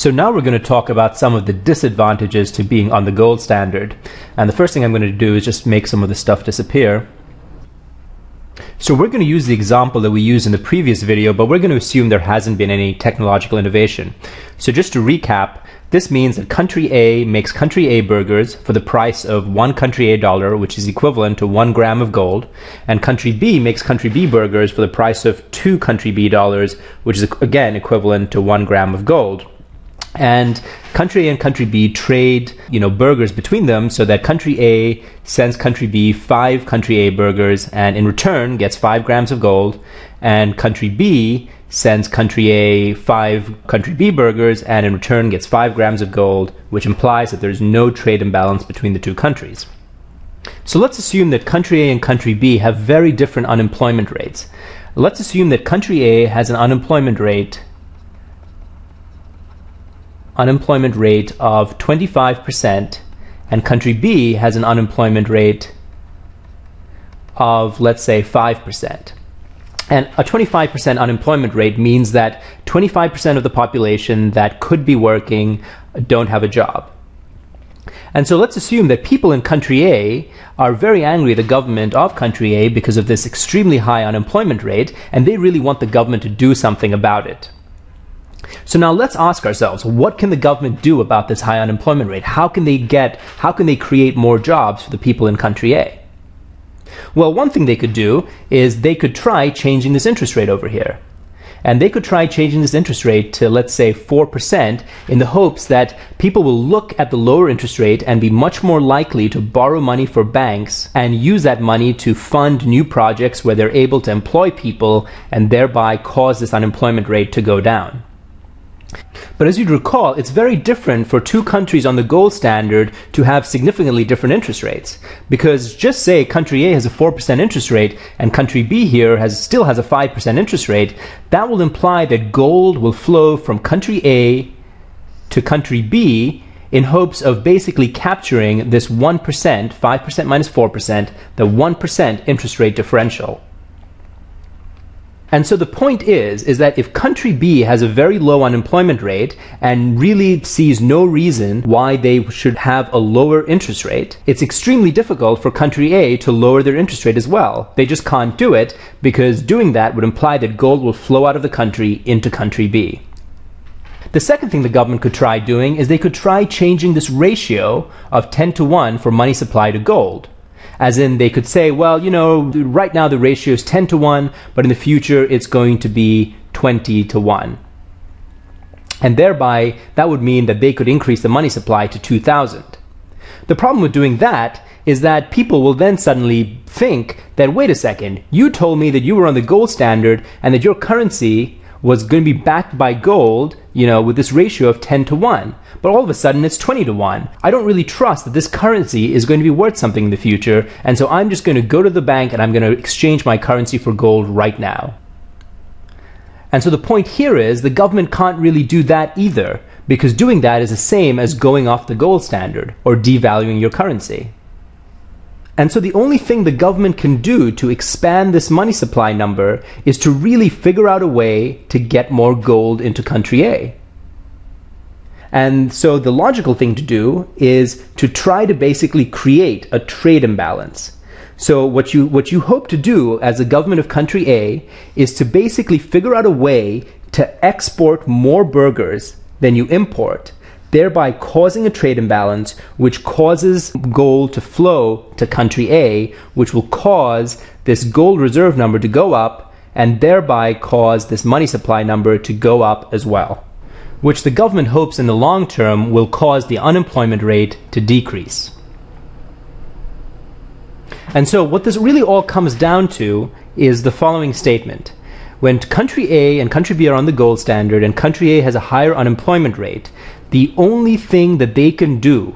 So now we're going to talk about some of the disadvantages to being on the gold standard. And the first thing I'm going to do is just make some of the stuff disappear. So we're going to use the example that we used in the previous video, but we're going to assume there hasn't been any technological innovation. So just to recap, this means that country A makes country A burgers for the price of one country A dollar, which is equivalent to one gram of gold, and country B makes country B burgers for the price of two country B dollars, which is again equivalent to one gram of gold and country A and country B trade, you know, burgers between them so that country A sends country B five country A burgers and in return gets five grams of gold, and country B sends country A five country B burgers and in return gets five grams of gold, which implies that there's no trade imbalance between the two countries. So let's assume that country A and country B have very different unemployment rates. Let's assume that country A has an unemployment rate unemployment rate of 25%, and country B has an unemployment rate of, let's say, 5%. And a 25% unemployment rate means that 25% of the population that could be working don't have a job. And so let's assume that people in country A are very angry at the government of country A because of this extremely high unemployment rate, and they really want the government to do something about it. So now let's ask ourselves, what can the government do about this high unemployment rate? How can they get, how can they create more jobs for the people in country A? Well, one thing they could do is they could try changing this interest rate over here. And they could try changing this interest rate to, let's say, 4% in the hopes that people will look at the lower interest rate and be much more likely to borrow money for banks and use that money to fund new projects where they're able to employ people and thereby cause this unemployment rate to go down. But as you'd recall, it's very different for two countries on the gold standard to have significantly different interest rates. Because just say country A has a 4% interest rate and country B here has, still has a 5% interest rate, that will imply that gold will flow from country A to country B in hopes of basically capturing this 1%, 5% minus 4%, the 1% interest rate differential. And so the point is, is that if country B has a very low unemployment rate and really sees no reason why they should have a lower interest rate, it's extremely difficult for country A to lower their interest rate as well. They just can't do it because doing that would imply that gold will flow out of the country into country B. The second thing the government could try doing is they could try changing this ratio of 10 to 1 for money supply to gold as in they could say, well, you know, right now the ratio is 10 to 1, but in the future it's going to be 20 to 1. And thereby, that would mean that they could increase the money supply to 2,000. The problem with doing that is that people will then suddenly think that, wait a second, you told me that you were on the gold standard and that your currency was going to be backed by gold, you know, with this ratio of 10 to 1. But all of a sudden it's 20 to 1. I don't really trust that this currency is going to be worth something in the future, and so I'm just going to go to the bank and I'm going to exchange my currency for gold right now. And so the point here is the government can't really do that either, because doing that is the same as going off the gold standard or devaluing your currency. And so the only thing the government can do to expand this money supply number is to really figure out a way to get more gold into country A. And so the logical thing to do is to try to basically create a trade imbalance. So what you what you hope to do as a government of country A is to basically figure out a way to export more burgers than you import thereby causing a trade imbalance, which causes gold to flow to country A, which will cause this gold reserve number to go up, and thereby cause this money supply number to go up as well, which the government hopes in the long term will cause the unemployment rate to decrease. And so, what this really all comes down to is the following statement. When country A and country B are on the gold standard and country A has a higher unemployment rate, the only thing that they can do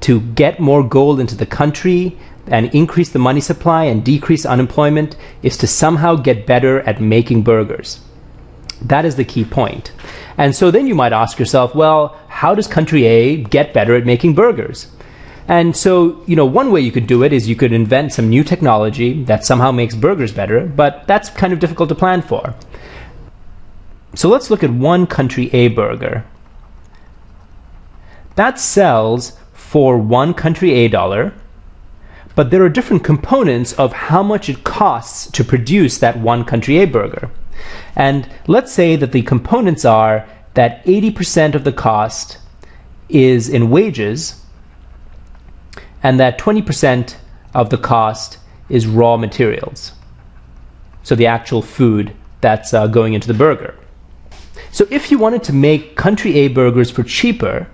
to get more gold into the country and increase the money supply and decrease unemployment is to somehow get better at making burgers. That is the key point. And so then you might ask yourself, well, how does country A get better at making burgers? And so, you know, one way you could do it is you could invent some new technology that somehow makes burgers better, but that's kind of difficult to plan for. So let's look at one country A burger. That sells for one country A dollar, but there are different components of how much it costs to produce that one country A burger. And let's say that the components are that 80% of the cost is in wages and that 20% of the cost is raw materials. So the actual food that's uh, going into the burger. So if you wanted to make country A burgers for cheaper,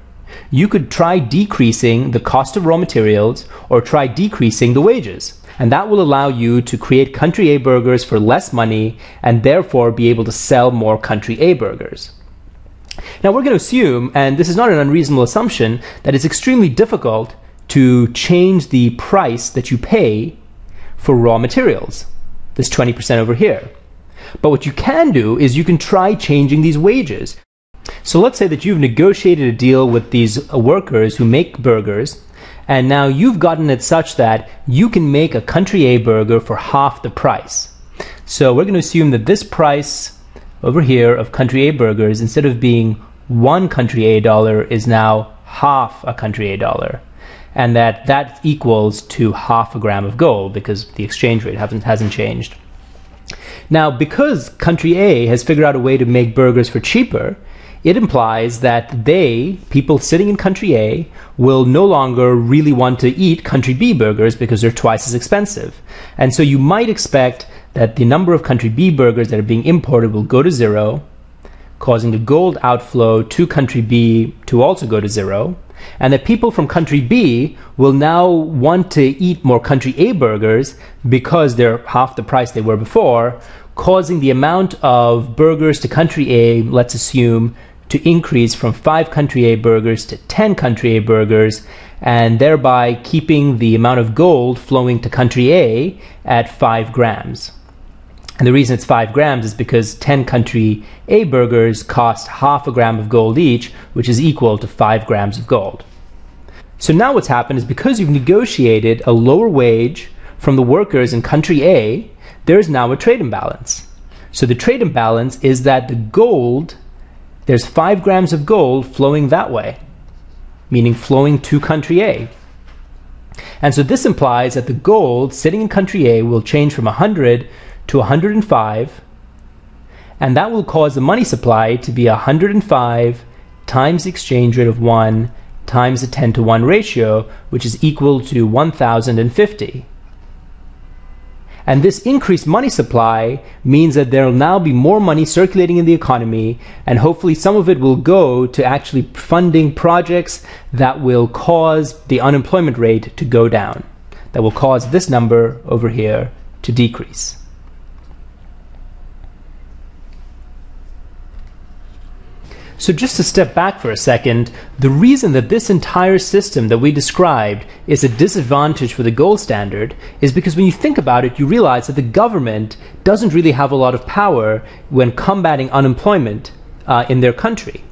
you could try decreasing the cost of raw materials or try decreasing the wages. And that will allow you to create country A burgers for less money and therefore be able to sell more country A burgers. Now, we're going to assume, and this is not an unreasonable assumption, that it's extremely difficult to change the price that you pay for raw materials, this 20% over here. But what you can do is you can try changing these wages. So let's say that you've negotiated a deal with these workers who make burgers, and now you've gotten it such that you can make a country A burger for half the price. So we're going to assume that this price over here of country A burgers, instead of being one country A dollar, is now half a country A dollar. And that that equals to half a gram of gold because the exchange rate hasn't, hasn't changed. Now, because country A has figured out a way to make burgers for cheaper, it implies that they, people sitting in country A, will no longer really want to eat country B burgers because they're twice as expensive. And so you might expect that the number of country B burgers that are being imported will go to zero, causing the gold outflow to country B to also go to zero, and that people from country B will now want to eat more country A burgers because they're half the price they were before, causing the amount of burgers to country A, let's assume, to increase from 5 country A burgers to 10 country A burgers, and thereby keeping the amount of gold flowing to country A at 5 grams. And the reason it's 5 grams is because 10 country A burgers cost half a gram of gold each, which is equal to 5 grams of gold. So now what's happened is because you've negotiated a lower wage from the workers in country A, there's now a trade imbalance. So the trade imbalance is that the gold there's five grams of gold flowing that way, meaning flowing to country A. And so this implies that the gold sitting in country A will change from 100 to 105, and that will cause the money supply to be 105 times the exchange rate of 1 times the 10 to 1 ratio, which is equal to 1050. And this increased money supply means that there will now be more money circulating in the economy, and hopefully some of it will go to actually funding projects that will cause the unemployment rate to go down, that will cause this number over here to decrease. So, just to step back for a second, the reason that this entire system that we described is a disadvantage for the gold standard is because when you think about it, you realize that the government doesn't really have a lot of power when combating unemployment uh, in their country.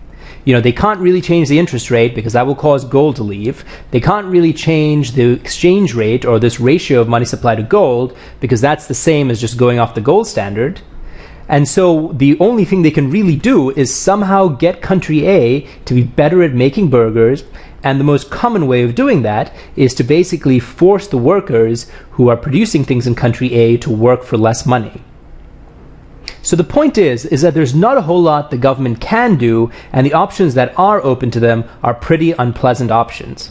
You know, they can't really change the interest rate because that will cause gold to leave. They can't really change the exchange rate or this ratio of money supply to gold because that's the same as just going off the gold standard. And so the only thing they can really do is somehow get country A to be better at making burgers. And the most common way of doing that is to basically force the workers who are producing things in country A to work for less money. So the point is is that there's not a whole lot the government can do and the options that are open to them are pretty unpleasant options.